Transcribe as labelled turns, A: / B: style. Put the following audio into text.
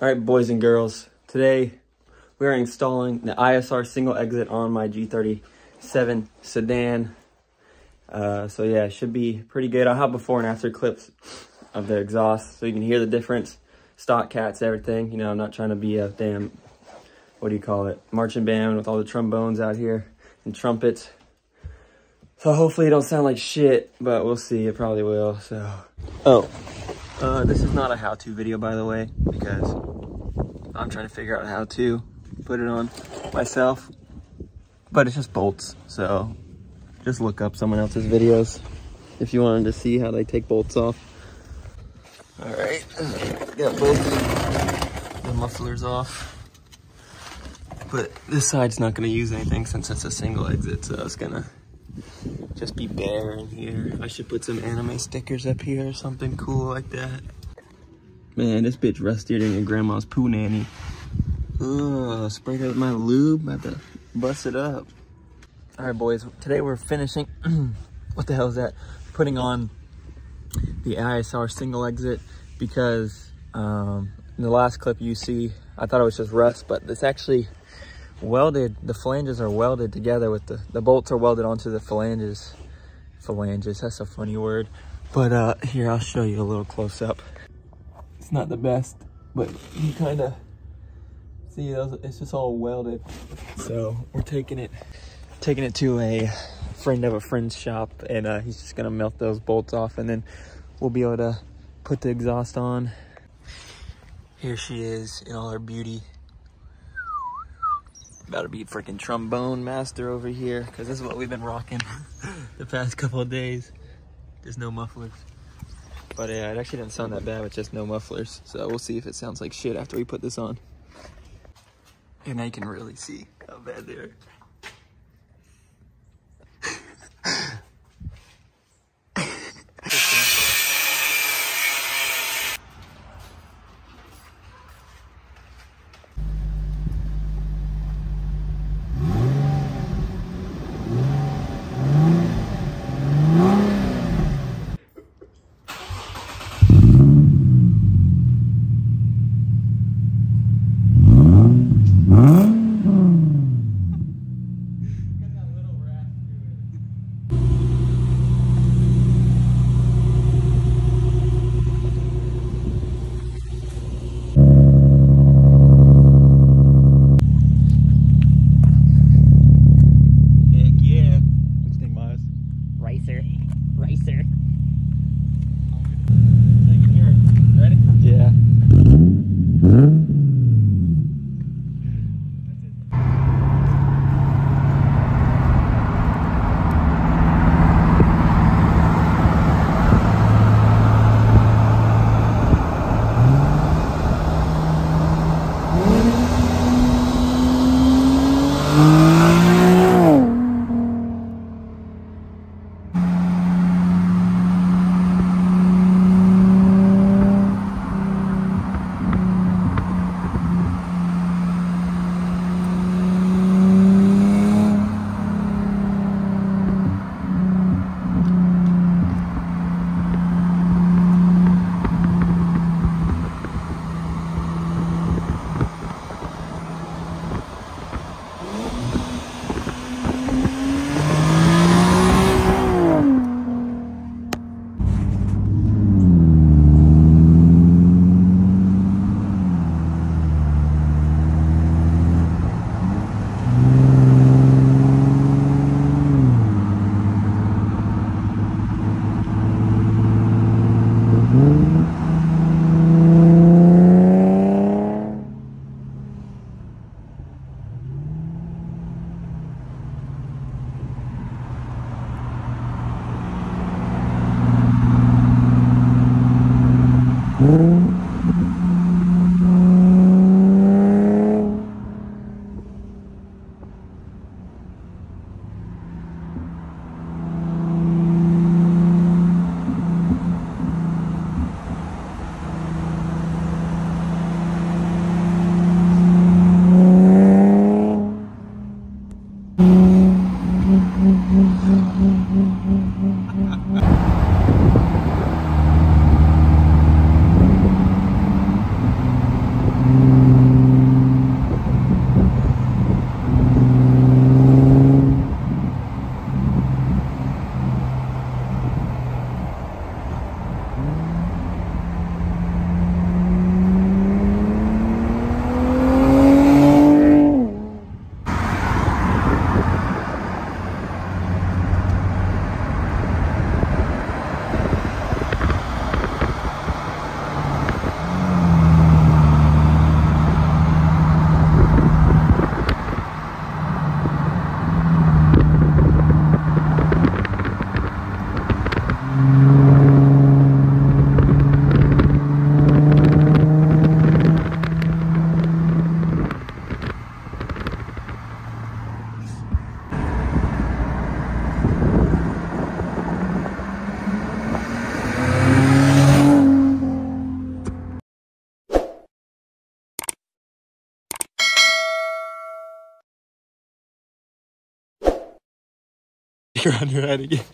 A: All right, boys and girls, today we are installing the ISR single exit on my G37 sedan. Uh, so yeah, it should be pretty good. I'll have before and after clips of the exhaust so you can hear the difference. Stock cats, everything. You know, I'm not trying to be a damn, what do you call it, marching band with all the trombones out here and trumpets. So hopefully it don't sound like shit, but we'll see. It probably will, so. Oh, uh, this is not a how-to video, by the way, because I'm trying to figure out how to put it on myself. But it's just bolts, so just look up someone else's videos if you wanted to see how they take bolts off. All right, got both the mufflers off. But this side's not gonna use anything since it's a single exit, so it's gonna just be bare in here. I should put some anime stickers up here or something cool like that. Man, this bitch rustier than your grandma's poo nanny. Ugh, sprayed out my lube, about to bust it up. All right, boys, today we're finishing, what the hell is that? Putting on the ISR single exit because um, in the last clip you see, I thought it was just rust, but it's actually welded, the flanges are welded together with the, the bolts are welded onto the phalanges. Phalanges, that's a funny word. But uh, here, I'll show you a little close up. It's not the best, but you kind of see those, it's just all welded. So we're taking it, taking it to a friend of a friend's shop and uh, he's just gonna melt those bolts off and then we'll be able to put the exhaust on. Here she is in all her beauty. About to be freaking trombone master over here because this is what we've been rocking the past couple of days. There's no mufflers. But yeah, it actually didn't sound that bad with just no mufflers. So we'll see if it sounds like shit after we put this on. And you can really see how bad they are. racer. Mm-hmm. You're on your head again.